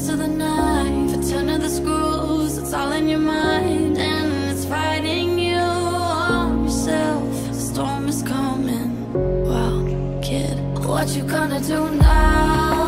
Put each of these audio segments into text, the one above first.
twist of the knife, a turn of the screws, it's all in your mind, and it's fighting you on yourself. The storm is coming. Well, kid, what you gonna do now?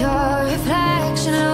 your reflection.